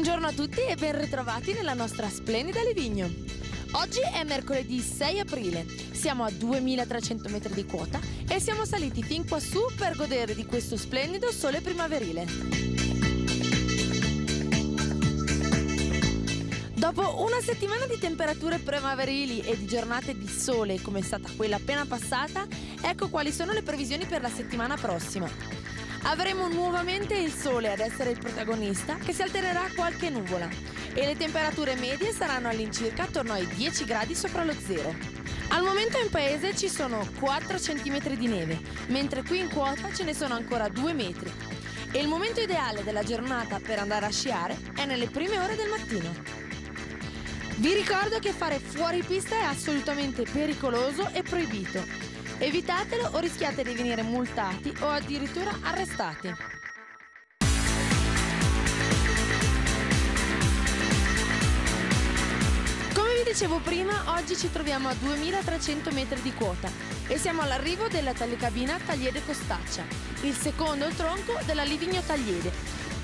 Buongiorno a tutti e ben ritrovati nella nostra splendida Livigno. Oggi è mercoledì 6 aprile, siamo a 2300 metri di quota e siamo saliti fin quassù per godere di questo splendido sole primaverile. Dopo una settimana di temperature primaverili e di giornate di sole come è stata quella appena passata, ecco quali sono le previsioni per la settimana prossima. Avremo nuovamente il sole ad essere il protagonista che si altererà qualche nuvola e le temperature medie saranno all'incirca attorno ai 10 gradi sopra lo zero. Al momento in paese ci sono 4 cm di neve, mentre qui in quota ce ne sono ancora 2 metri. E il momento ideale della giornata per andare a sciare è nelle prime ore del mattino. Vi ricordo che fare fuori pista è assolutamente pericoloso e proibito Evitatelo o rischiate di venire multati o addirittura arrestati. Come vi dicevo prima, oggi ci troviamo a 2300 metri di quota e siamo all'arrivo della telecabina Tagliede Costaccia, il secondo tronco della Livigno Tagliede,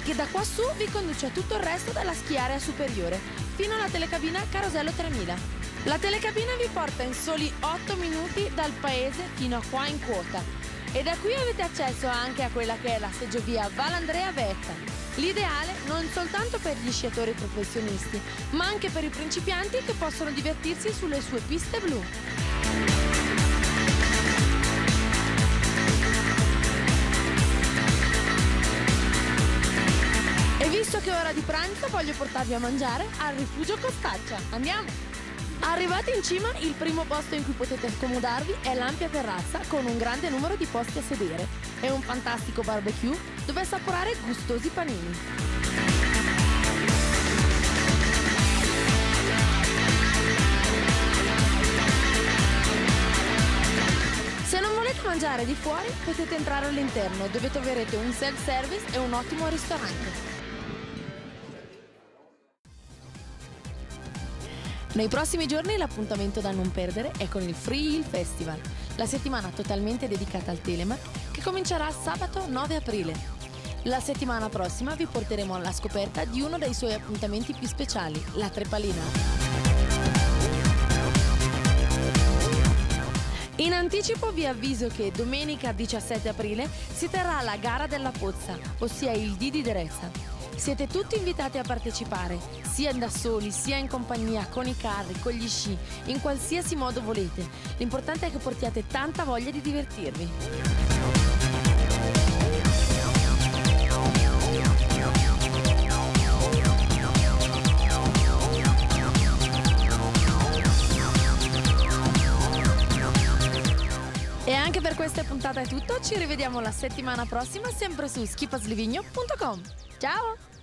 che da qua su vi conduce a tutto il resto della schiarea superiore, fino alla telecabina Carosello 3000. La telecabina vi porta in soli 8 minuti dal paese fino a qua in quota e da qui avete accesso anche a quella che è la seggiovia Valandrea Vetta. L'ideale non soltanto per gli sciatori professionisti, ma anche per i principianti che possono divertirsi sulle sue piste blu. E visto che è ora di pranzo, voglio portarvi a mangiare al rifugio Costaccia. Andiamo! Arrivati in cima, il primo posto in cui potete accomodarvi è l'ampia terrazza con un grande numero di posti a sedere e un fantastico barbecue dove assaporare gustosi panini. Se non volete mangiare di fuori, potete entrare all'interno dove troverete un self-service e un ottimo ristorante. Nei prossimi giorni l'appuntamento da non perdere è con il Free Hill Festival, la settimana totalmente dedicata al Telema che comincerà sabato 9 aprile. La settimana prossima vi porteremo alla scoperta di uno dei suoi appuntamenti più speciali, la Trepalina. In anticipo vi avviso che domenica 17 aprile si terrà la gara della pozza, ossia il D di Derezza. Siete tutti invitati a partecipare, sia da soli, sia in compagnia, con i carri, con gli sci, in qualsiasi modo volete. L'importante è che portiate tanta voglia di divertirvi. Per questa puntata è tutto, ci rivediamo la settimana prossima sempre su skipaslivigno.com. Ciao!